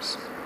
times.